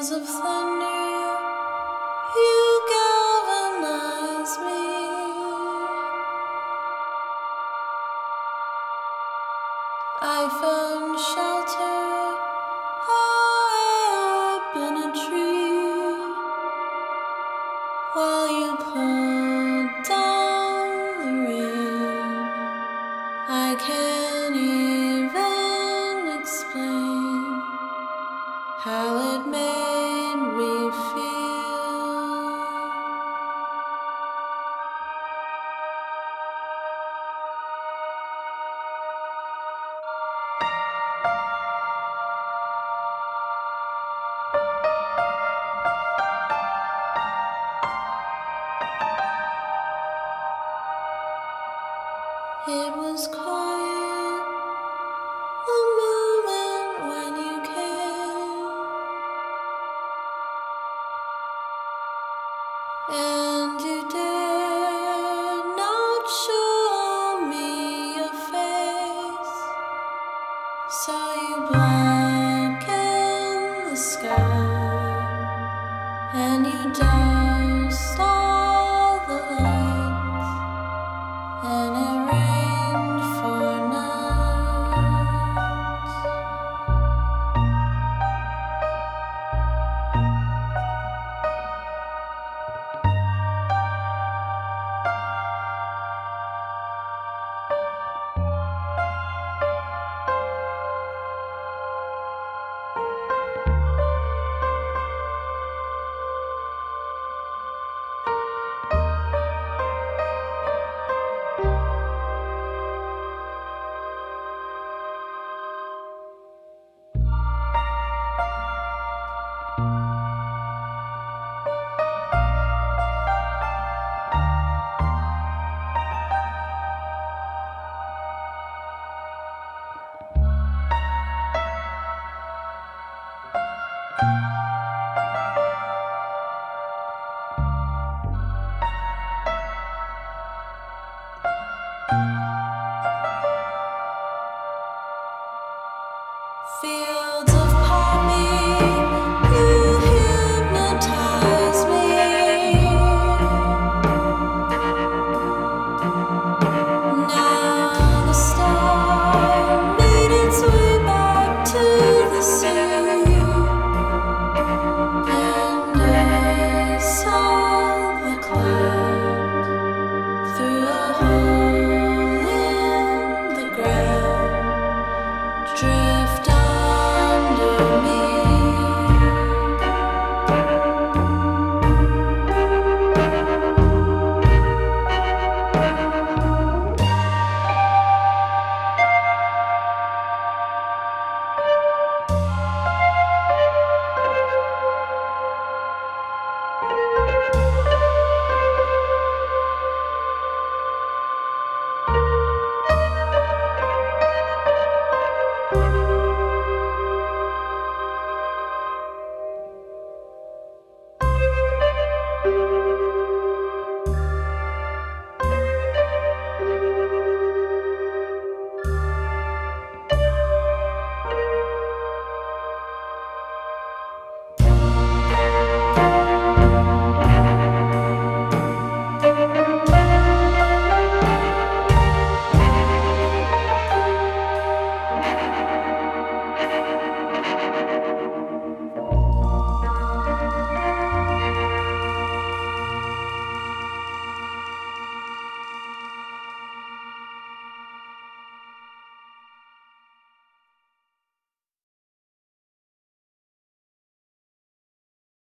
Of thunder, you galvanize me. I found shelter oh, up in a tree while you pulled down the rain. I can't even explain how it made It was quiet moment when you came, and you dared not show me your face. You the sky, and you doused Thank